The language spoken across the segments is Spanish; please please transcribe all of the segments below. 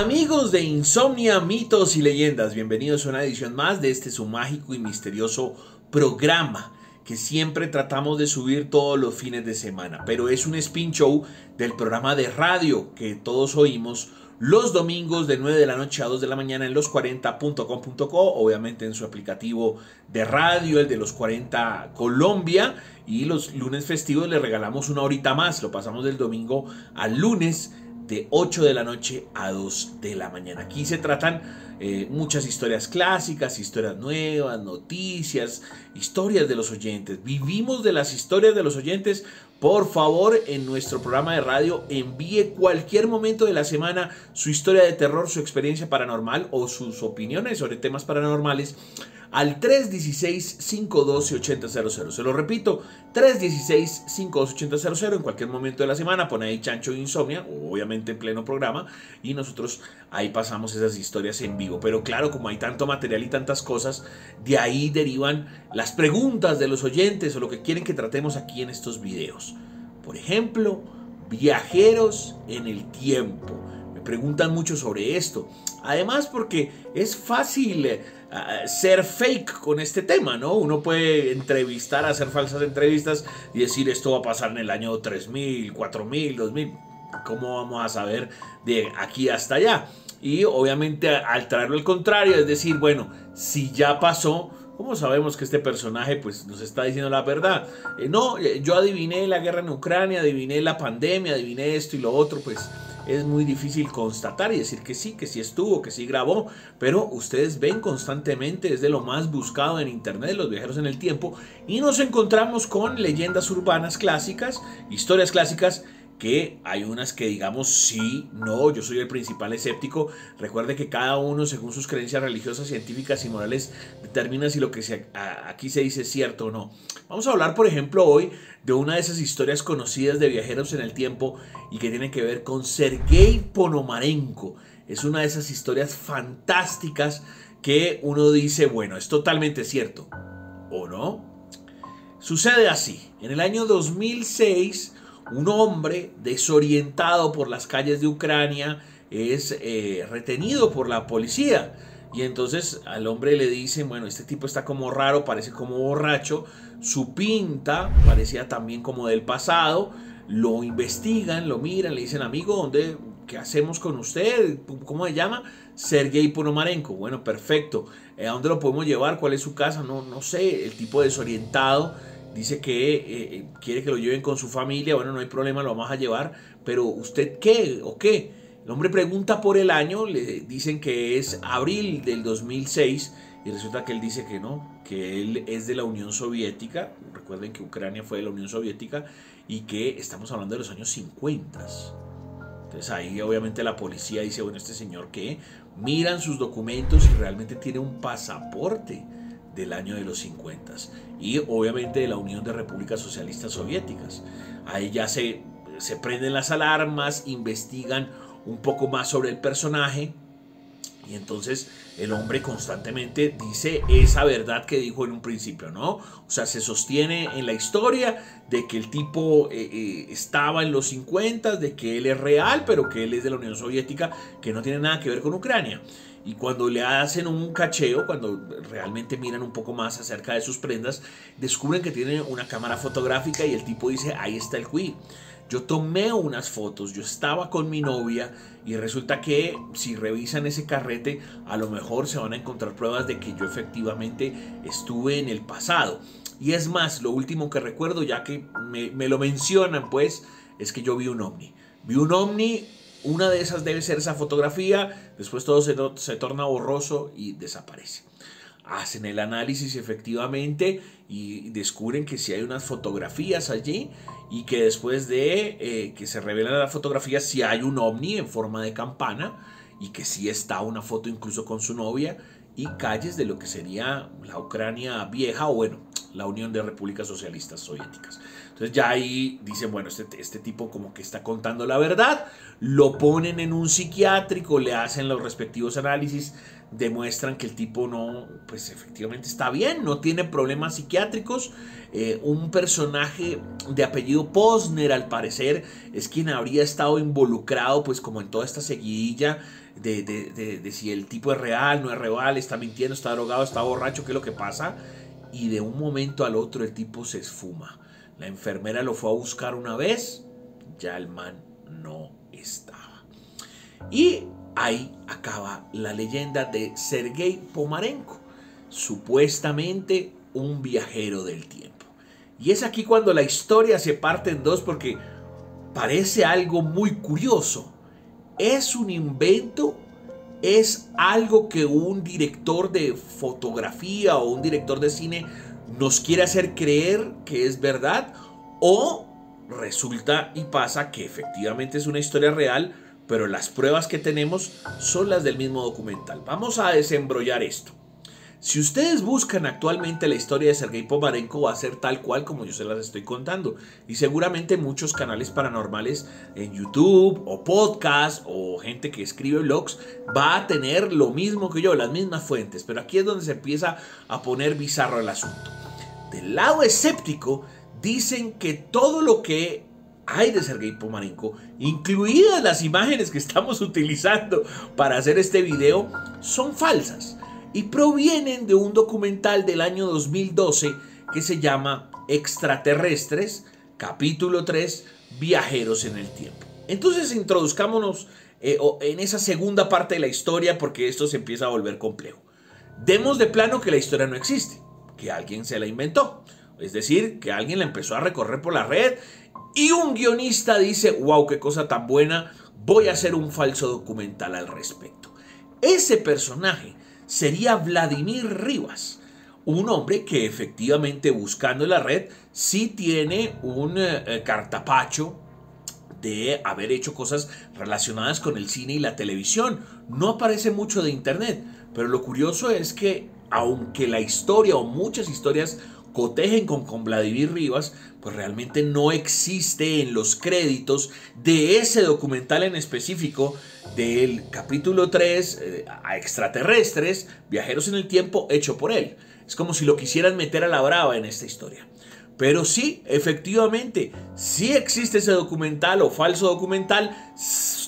Amigos de Insomnia, mitos y leyendas, bienvenidos a una edición más de este su mágico y misterioso programa que siempre tratamos de subir todos los fines de semana, pero es un spin show del programa de radio que todos oímos los domingos de 9 de la noche a 2 de la mañana en los40.com.co, obviamente en su aplicativo de radio, el de los 40 Colombia, y los lunes festivos le regalamos una horita más, lo pasamos del domingo al lunes de 8 de la noche a 2 de la mañana. Aquí se tratan eh, muchas historias clásicas, historias nuevas, noticias, historias de los oyentes. Vivimos de las historias de los oyentes. Por favor, en nuestro programa de radio envíe cualquier momento de la semana su historia de terror, su experiencia paranormal o sus opiniones sobre temas paranormales al 316-512-8000. Se lo repito, 316-512-8000 en cualquier momento de la semana. Pone ahí Chancho Insomnia, obviamente en pleno programa, y nosotros ahí pasamos esas historias en vivo. Pero claro, como hay tanto material y tantas cosas, de ahí derivan las preguntas de los oyentes o lo que quieren que tratemos aquí en estos videos. Por ejemplo, viajeros en el tiempo. Me preguntan mucho sobre esto. Además, porque es fácil eh, ser fake con este tema, ¿no? Uno puede entrevistar, hacer falsas entrevistas y decir esto va a pasar en el año 3000, 4000, 2000. ¿Cómo vamos a saber de aquí hasta allá? Y obviamente al traerlo al contrario, es decir, bueno, si ya pasó, ¿cómo sabemos que este personaje pues nos está diciendo la verdad? Eh, no, eh, yo adiviné la guerra en Ucrania, adiviné la pandemia, adiviné esto y lo otro, pues es muy difícil constatar y decir que sí, que sí estuvo, que sí grabó, pero ustedes ven constantemente, es de lo más buscado en internet, los viajeros en el tiempo, y nos encontramos con leyendas urbanas clásicas, historias clásicas, que hay unas que digamos sí, no, yo soy el principal escéptico. Recuerde que cada uno, según sus creencias religiosas, científicas y morales, determina si lo que se, aquí se dice es cierto o no. Vamos a hablar, por ejemplo, hoy de una de esas historias conocidas de viajeros en el tiempo y que tiene que ver con Sergei Ponomarenko. Es una de esas historias fantásticas que uno dice, bueno, es totalmente cierto, ¿o no? Sucede así. En el año 2006, un hombre desorientado por las calles de Ucrania es eh, retenido por la policía. Y entonces al hombre le dicen, bueno, este tipo está como raro, parece como borracho, su pinta parecía también como del pasado, lo investigan, lo miran, le dicen, amigo, ¿dónde, ¿qué hacemos con usted? ¿Cómo se llama? Sergei Ponomarenko. Bueno, perfecto. Eh, ¿A dónde lo podemos llevar? ¿Cuál es su casa? No, no sé, el tipo desorientado dice que eh, eh, quiere que lo lleven con su familia, bueno, no hay problema, lo vamos a llevar, pero ¿usted qué o qué? El hombre pregunta por el año, le dicen que es abril del 2006 y resulta que él dice que no, que él es de la Unión Soviética, recuerden que Ucrania fue de la Unión Soviética y que estamos hablando de los años 50. Entonces ahí obviamente la policía dice, bueno, este señor que miran sus documentos y realmente tiene un pasaporte del año de los 50 y obviamente de la Unión de Repúblicas Socialistas Soviéticas. Ahí ya se, se prenden las alarmas, investigan un poco más sobre el personaje y entonces el hombre constantemente dice esa verdad que dijo en un principio, ¿no? O sea, se sostiene en la historia de que el tipo eh, eh, estaba en los 50, de que él es real, pero que él es de la Unión Soviética, que no tiene nada que ver con Ucrania. Y cuando le hacen un cacheo, cuando realmente miran un poco más acerca de sus prendas, descubren que tiene una cámara fotográfica y el tipo dice, ahí está el QI. Yo tomé unas fotos, yo estaba con mi novia y resulta que si revisan ese carrete, a lo mejor se van a encontrar pruebas de que yo efectivamente estuve en el pasado. Y es más, lo último que recuerdo, ya que me, me lo mencionan, pues, es que yo vi un ovni. Vi un ovni una de esas debe ser esa fotografía, después todo se, torna borroso y desaparece. Hacen el análisis efectivamente y descubren que si hay unas fotografías allí y que después de eh, que se revelan las fotografías si hay un ovni en forma de campana y que sí está una foto incluso con su novia y calles de lo que sería la Ucrania vieja o bueno, la Unión de Repúblicas Socialistas Soviéticas. Entonces ya ahí dicen, bueno, este, este tipo como que está contando la verdad, lo ponen en un psiquiátrico, le hacen los respectivos análisis, demuestran que el tipo no, pues efectivamente está bien, no tiene problemas psiquiátricos. Eh, un personaje de apellido Posner, al parecer, es quien habría estado involucrado, pues como en toda esta seguidilla de, de, si el tipo es real, no es real, está mintiendo, está drogado, está borracho, qué es lo que pasa. Y de un momento al otro el tipo se esfuma. La enfermera lo fue a buscar una vez, ya el man no estaba. Y ahí acaba la leyenda de Sergei Pomarenko, supuestamente un viajero del tiempo. Y es aquí cuando la historia se parte en dos porque parece algo muy curioso es un invento, es algo que un director de fotografía o un director de cine nos quiere hacer creer que es verdad o resulta y pasa que efectivamente es una historia real, pero las pruebas que tenemos son las del mismo documental. Vamos a desembrollar esto. Si ustedes buscan actualmente la historia de Sergei Pomarenko va a ser tal cual como yo se las estoy contando. Y seguramente muchos canales paranormales en YouTube o podcast o gente que escribe blogs va a tener lo mismo que yo, las mismas fuentes. Pero aquí es donde se empieza a poner bizarro el asunto. Del lado escéptico dicen que todo lo que hay de Sergei Pomarenko, incluidas las imágenes que estamos utilizando para hacer este video, son falsas y provienen de un documental del año 2012 que se llama Extraterrestres, capítulo 3, Viajeros en el Tiempo. Entonces introduzcámonos eh, en esa segunda parte de la historia porque esto se empieza a volver complejo. Demos de plano que la historia no existe, que alguien se la inventó. Es decir, que alguien la empezó a recorrer por la red y un guionista dice, wow, qué cosa tan buena, voy a hacer un falso documental al respecto. Ese personaje sería Vladimir Rivas, un hombre que efectivamente buscando la red sí tiene un eh, eh, cartapacho de haber hecho cosas relacionadas con el cine y la televisión. No aparece mucho de internet, pero lo curioso es que aunque la historia o muchas historias cotejen con, con Vladimir Rivas, pues realmente no existe en los créditos de ese documental en específico del capítulo 3 eh, a extraterrestres, viajeros en el tiempo, hecho por él. Es como si lo quisieran meter a la brava en esta historia. Pero sí, efectivamente, sí existe ese documental o falso documental,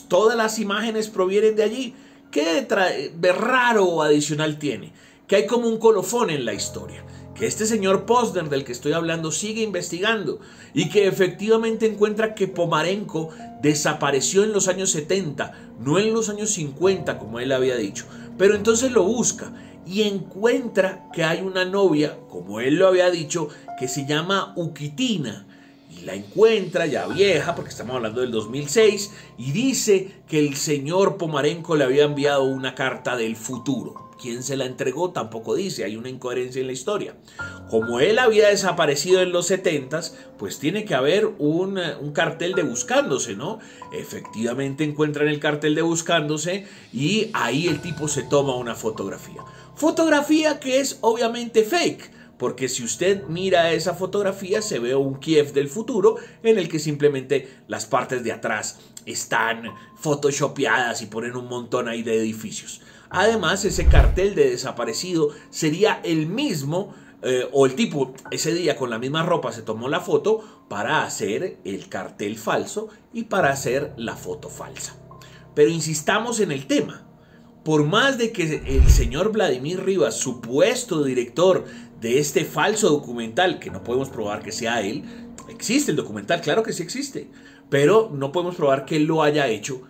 todas las imágenes provienen de allí. ¿Qué de raro o adicional tiene? Que hay como un colofón en la historia que este señor Posner del que estoy hablando sigue investigando y que efectivamente encuentra que Pomarenko desapareció en los años 70, no en los años 50 como él había dicho, pero entonces lo busca y encuentra que hay una novia, como él lo había dicho, que se llama Ukitina la encuentra ya vieja, porque estamos hablando del 2006, y dice que el señor Pomarenko le había enviado una carta del futuro. ¿Quién se la entregó? Tampoco dice, hay una incoherencia en la historia. Como él había desaparecido en los 70 pues tiene que haber un, un, cartel de buscándose, ¿no? Efectivamente encuentran el cartel de buscándose y ahí el tipo se toma una fotografía. Fotografía que es obviamente fake porque si usted mira esa fotografía se ve un Kiev del futuro en el que simplemente las partes de atrás están photoshopeadas y ponen un montón ahí de edificios. Además, ese cartel de desaparecido sería el mismo eh, o el tipo ese día con la misma ropa se tomó la foto para hacer el cartel falso y para hacer la foto falsa. Pero insistamos en el tema. Por más de que el señor Vladimir Rivas, supuesto director de este falso documental, que no podemos probar que sea él, existe el documental, claro que sí existe, pero no podemos probar que él lo haya hecho.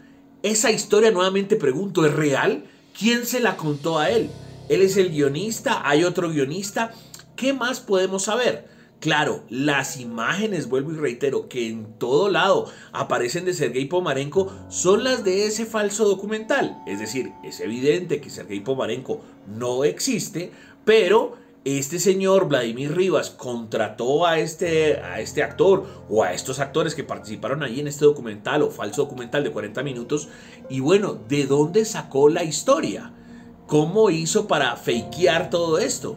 Esa historia, nuevamente pregunto, ¿es real? ¿Quién se la contó a él? ¿Él es el guionista? ¿Hay otro guionista? ¿Qué más podemos saber? Claro, las imágenes, vuelvo y reitero, que en todo lado aparecen de Sergei Pomarenko son las de ese falso documental. Es decir, es evidente que Sergei Pomarenko no existe, pero este señor Vladimir Rivas contrató a este, a este actor o a estos actores que participaron allí en este documental o falso documental de 40 minutos. Y bueno, ¿de dónde sacó la historia? ¿Cómo hizo para fakear todo esto?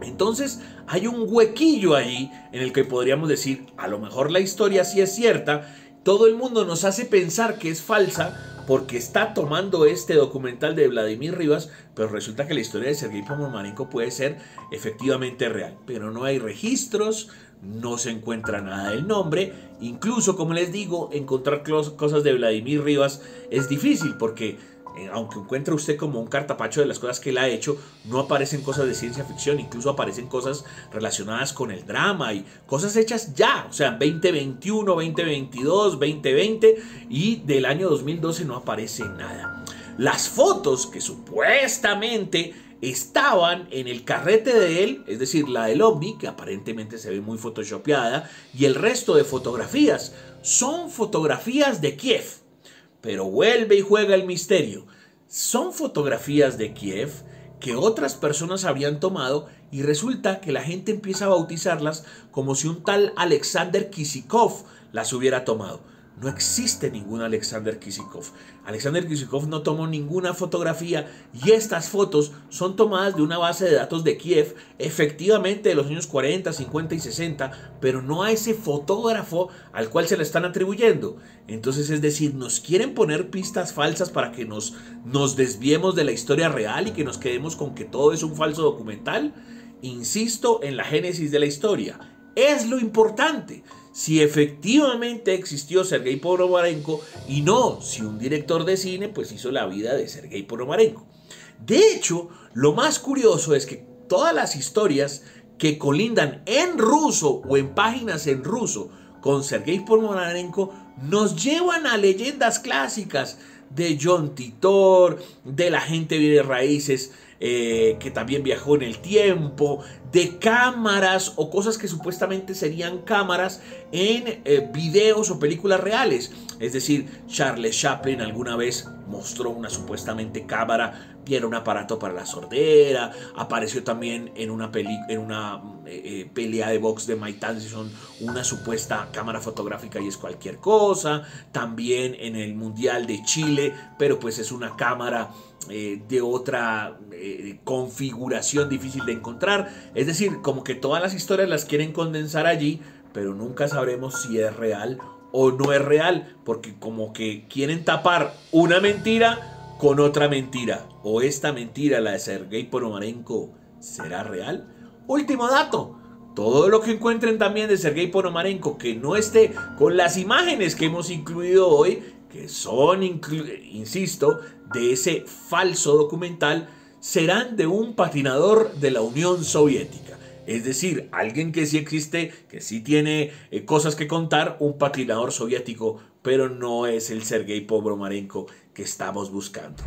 Entonces hay un huequillo ahí en el que podríamos decir, a lo mejor la historia sí es cierta, todo el mundo nos hace pensar que es falsa porque está tomando este documental de Vladimir Rivas, pero resulta que la historia de Sergei Ponomarenko puede ser efectivamente real, pero no hay registros, no se encuentra nada del nombre, incluso como les digo, encontrar cosas de Vladimir Rivas es difícil porque aunque encuentre usted como un cartapacho de las cosas que él ha hecho, no aparecen cosas de ciencia ficción, incluso aparecen cosas relacionadas con el drama y cosas hechas ya, o sea, 2021, 2022, 2020 y del año 2012 no aparece nada. Las fotos que supuestamente estaban en el carrete de él, es decir, la del ovni, que aparentemente se ve muy photoshopeada, y el resto de fotografías son fotografías de Kiev pero vuelve y juega el misterio. Son fotografías de Kiev que otras personas habrían tomado y resulta que la gente empieza a bautizarlas como si un tal Alexander Kisikov las hubiera tomado. No existe ningún Alexander Kisikov. Alexander Kisikov no tomó ninguna fotografía y estas fotos son tomadas de una base de datos de Kiev, efectivamente de los años 40, 50 y 60, pero no a ese fotógrafo al cual se le están atribuyendo. Entonces, es decir, nos quieren poner pistas falsas para que nos, nos desviemos de la historia real y que nos quedemos con que todo es un falso documental. Insisto en la génesis de la historia. Es lo importante si efectivamente existió Sergei Ponomarenko y no si un director de cine pues hizo la vida de Sergei Ponomarenko. De hecho, lo más curioso es que todas las historias que colindan en ruso o en páginas en ruso con Sergei Ponomarenko nos llevan a leyendas clásicas de John Titor, de la gente de raíces eh, que también viajó en el tiempo, de cámaras o cosas que supuestamente serían cámaras en eh, videos o películas reales. Es decir, Charles Chaplin alguna vez mostró una supuestamente cámara era un aparato para la sordera. Apareció también en una, en una eh, pelea de box de Mike Tyson una supuesta cámara fotográfica y es cualquier cosa. También en el Mundial de Chile, pero pues es una cámara eh, de otra eh, configuración difícil de encontrar. Es decir, como que todas las historias las quieren condensar allí, pero nunca sabremos si es real o no es real, porque como que quieren tapar una mentira con otra mentira. O esta mentira, la de Sergei Ponomarenko, ¿será real? Último dato. Todo lo que encuentren también de Sergei Ponomarenko que no esté con las imágenes que hemos incluido hoy, que son, insisto, de ese falso documental serán de un patinador de la Unión Soviética. Es decir, alguien que sí existe, que sí tiene eh, cosas que contar, un patinador soviético, pero no es el Sergei Pobromarenko que estamos buscando.